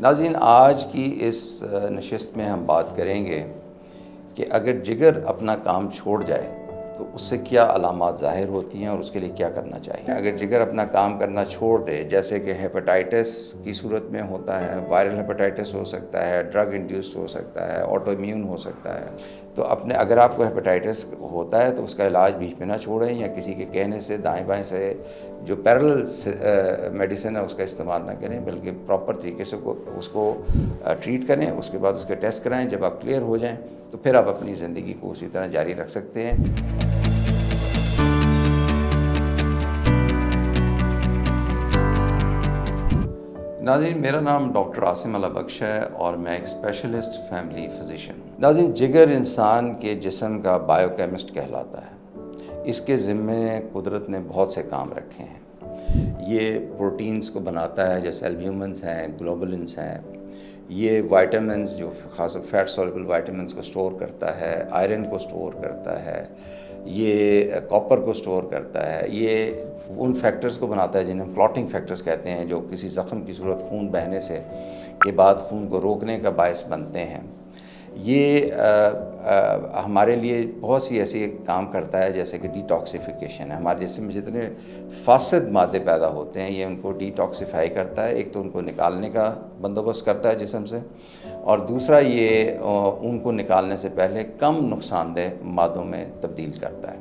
ناظرین، آج کی اس نشست میں ہم بات کریں گے کہ اگر جگر اپنا کام چھوڑ جائے تو اس سے کیا علامات ظاہر ہوتی ہیں اور اس کے لیے کیا کرنا چاہیے؟ اگر جگر اپنا کام کرنا چھوڑ دے، جیسے کہ ہیپاٹائٹس کی صورت میں ہوتا ہے، وائرل ہیپاٹائٹس ہو سکتا ہے، ڈرگ انڈیوسڈ ہو سکتا ہے، آٹو امیون ہو سکتا ہے تو اپنے اگر آپ کو ہیپاٹائٹس ہوتا ہے تو اس کا علاج بیچ میں نہ چھوڑیں یا کسی کے کہنے سے، دائیں بائیں سے جو پیرل میڈیسن ہے اس کا استعمال نہ کریں، بلکہ پراپر طریقے سے اس کو ٹریٹ کریں، اس کے بعد اس کے ٹیسٹ کرائیں، جب آپ کلیئر ہو جائیں تو پھر آپ اپنی زندگی کو اسی طرح جاری رکھ سکتے ہیں۔ ناظرین، میرا نام ڈاکٹر عاصم اللہ بخش ہے اور میں ایک اسپیشلسٹ فیملی فزیشین ہوں۔ ناظرین، جگر انسان کے جسم کا بائیو کیمسٹ کہلاتا ہے۔ اس کے ذمے قدرت نے بہت سے کام رکھے ہیں۔ یہ پروٹینز کو بناتا ہے، جیسے البیومنس ہیں گلوبلنس ہیں۔ یہ وائٹامنس جو خاص فیٹ سالبل وائٹامنس کو سٹور کرتا ہے آئرن کو سٹور کرتا ہے۔ یہ کاپر کو سٹور کرتا ہے۔ یہ ان فیکٹرز کو بناتا ہے جنہیں کلاٹنگ فیکٹرز کہتے ہیں، جو کسی زخم کی صورت خون بہنے سے کے بعد خون کو روکنے کا باعث بنتے ہیں۔ یہ ہمارے لیے بہت سی ایسی کام کرتا ہے، جیسے کہ ڈیٹاکسیفیکیشن ہے۔ ہمارے جسم میں جتنے فاسد مادے پیدا ہوتے ہیں، یہ ان کو ڈیٹاکسیفائی کرتا ہے۔ ایک تو ان کو نکالنے کا بندوبست کرتا ہے جسم سے، اور دوسرا یہ ان کو نکالنے سے پہلے کم نقصان دہ مادوں میں تبدیل کرتا ہے۔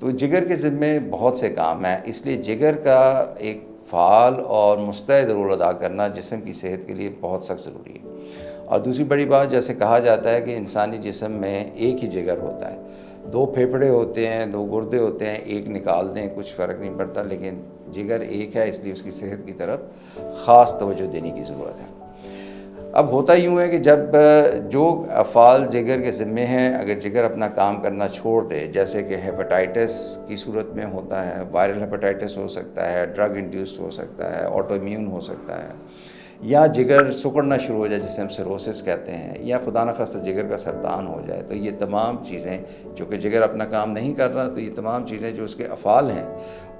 تو جگر کے ذمے بہت سے کام ہیں، اس لیے جگر کا ایک فعال اور مستعد رول ادا کرنا جسم کی صحت کے لیے بہت سخت ضروری ہے۔ اور دوسری بڑی بات، جیسے کہا جاتا ہے کہ انسانی جسم میں ایک ہی جگر ہوتا ہے۔ دو پھیپڑے ہوتے ہیں، دو گردے ہوتے ہیں، ایک نکال دیں، کچھ فرق نہیں پڑتا، لیکن جگر ایک ہے، اس لیے اس کی صحت کی طرف خاص توجہ دینے کی ضرورت ہے۔ اب ہوتا یوں ہے کہ جب جو افعال جگر کے ذمے ہیں، اگر جگر اپنا کام کرنا چھوڑ دے، جیسے کہ ہیپاٹائٹس کی صورت میں ہوتا ہے، وائرل ہیپاٹائٹس ہو سکتا ہے، ڈرگ انڈیوسڈ ہو سکتا ہے، آٹو امیون ہو سکتا ہے یا جگر سکڑنا شروع ہو جائے جسے ہم سروسس کہتے ہیں یا خدا نخواستہ جگر کا سرطان ہو جائے تو یہ تمام چیزیں چونکہ جگر اپنا کام نہیں کر رہا تو یہ تمام چیزیں جو اس کے افعال ہیں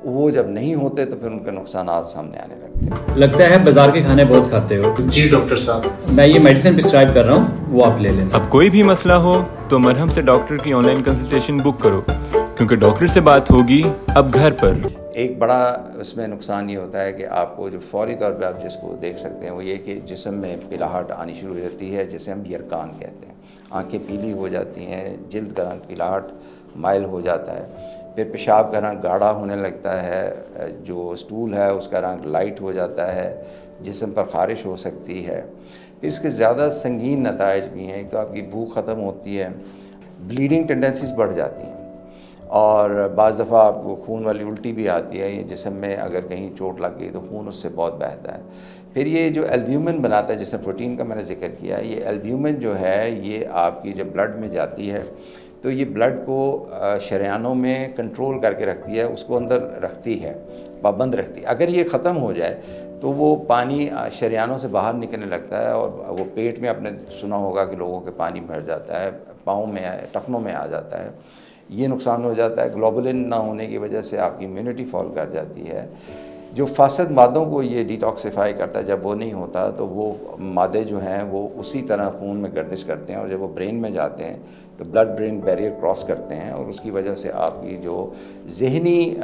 وہ جب نہیں ہوتے تو پھر ان کے نقصانات سامنے آنے لگتے ہیں۔ لگتا ہے بازار کے کھانے بہت کھاتے ہو۔ جی ڈاکٹر صاحب۔ میں یہ میڈیسن پرسکرائب کر رہا ہوں وہ آپ لے لیں۔ اب کوئی بھی مسئلہ ہو تو مرہم سے ڈاکٹر کی آن لائن کنسلٹیشن بک کرو کیونکہ ڈاکٹر سے بات ہوگی اب گھر پر۔ ایک بڑا اس میں نقصان یہ ہوتا ہے کہ آپ کو جو فوری طور پہ آپ جس کو دیکھ سکتے ہیں وہ یہ کہ جسم میں پلاہٹ آنی شروع ہو جاتی ہے، جسے ہم یرکان کہتے ہیں۔ آنکھیں پیلی ہو جاتی ہیں، جلد کا رنگ پلاہٹ مائل ہو جاتا ہے۔ پھر پیشاب کا رنگ گاڑھا ہونے لگتا ہے، جو سٹول ہے اس کا رنگ لائٹ ہو جاتا ہے، جسم پر خارش ہو سکتی ہے۔ پھر اس کے زیادہ سنگین نتائج بھی ہیں ایک تو آپ کی بھوک ختم ہوتی ہے، بلیڈنگ ٹینڈنسیز بڑھ جاتی ہیں۔ اور بعض دفعہ آپ کو خون والی الٹی بھی آتی ہے جسم میں اگر کہیں چوٹ لگ گئی تو خون اس سے بہت بہتا ہے۔ پھر یہ جو البیومن بناتا ہے، جس میں پروٹین کا میں نے ذکر کیا، یہ البیومن جو ہے، یہ آپ کی جب بلڈ میں جاتی ہے تو یہ بلڈ کو شریانوں میں کنٹرول کر کے رکھتی ہے، اس کو اندر رکھتی ہے، پابند رکھتی ہے۔ اگر یہ ختم ہو جائے تو وہ پانی شریانوں سے باہر نکلنے لگتا ہے اور وہ پیٹ میں اپنے سنا ہوگا کہ لوگوں کے پانی بھر جاتا ہے، پاؤں میں، ٹخنوں میں آ جاتا ہے۔ یہ نقصان ہو جاتا ہے گلوبلن نہ ہونے کی وجہ سے آپ کی امیونٹی فال کر جاتی ہے۔ جو فاسد مادوں کو یہ ڈیٹاکسیفائی کرتا ہے، جب وہ نہیں ہوتا تو وہ مادے جو ہیں وہ اسی طرح خون میں گردش کرتے ہیں اور جب وہ برین میں جاتے ہیں تو بلڈ برین بیریئر کراس کرتے ہیں اور اس کی وجہ سے آپ کی جو ذہنی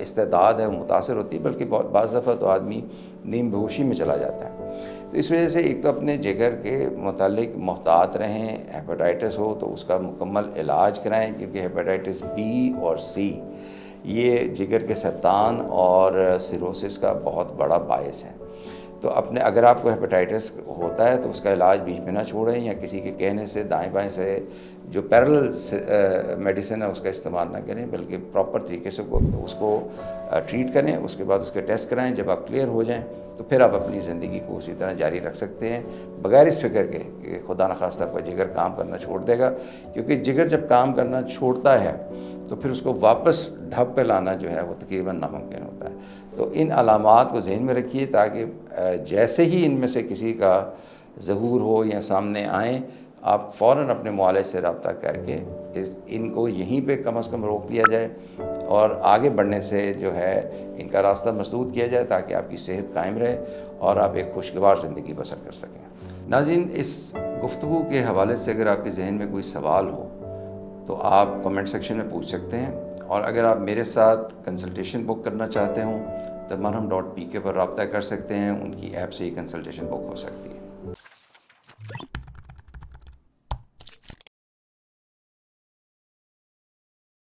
استعداد ہے وہ متاثر ہوتی ہے، بلکہ بعض دفعہ تو آدمی نیم بہوشی میں چلا جاتا ہے۔ تو اس وجہ سے ایک تو اپنے جگر کے متعلق محتاط رہیں، ہیپاٹائٹس ہو تو اس کا مکمل علاج کرائیں، کیونکہ ہیپاٹائٹس بی اور سی، یہ جگر کے سرطان اور سیروسس کا بہت بڑا باعث ہے۔ تو اپنے اگر آپ کو ہیپاٹائٹس ہوتا ہے تو اس کا علاج بیچ میں نہ چھوڑیں یا کسی کے کہنے سے دائیں بائیں سے جو پیرل میڈیسن ہے اس کا استعمال نہ کریں، بلکہ پراپر طریقے سے اس کو ٹریٹ کریں، اس کے بعد اس کے ٹیسٹ کرائیں، جب آپ کلیئر ہو جائیں تو پھر آپ اپنی زندگی کو اسی طرح جاری رکھ سکتے ہیں، بغیر اس فکر کے کہ خدا نخواستہ آپ کا جگر کام کرنا چھوڑ دے گا، کیونکہ جگر جب کام کرنا چھوڑتا ہے تو پھر اس کو واپس ڈھپ پہ لانا جو ہے وہ تقریباً ناممکن ہوتا ہے۔ تو ان علامات کو ذہن میں رکھیے تاکہ جیسے ہی ان میں سے کسی کا ظہور ہو یا سامنے آئیں، آپ فوراً اپنے معالج سے رابطہ کر کے ان کو یہیں پہ کم از کم روک لیا جائے اور آگے بڑھنے سے جو ہے، ان کا راستہ مسدود کیا جائے تاکہ آپ کی صحت قائم رہے اور آپ ایک خوشگوار زندگی بسر کر سکیں۔ ناظرین، اس گفتگو کے حوالے سے اگر آپ کے ذہن میں کوئی سوال ہو تو آپ کمنٹ سیکشن میں پوچھ سکتے ہیں۔ اور اگر آپ میرے ساتھ کنسلٹیشن بک کرنا چاہتے ہوں تو مرہم ڈاٹ پی کے پر رابطہ کر سکتے ہیں۔ ان کی ایپ سے ہی کنسلٹیشن بک ہو سکتی ہے۔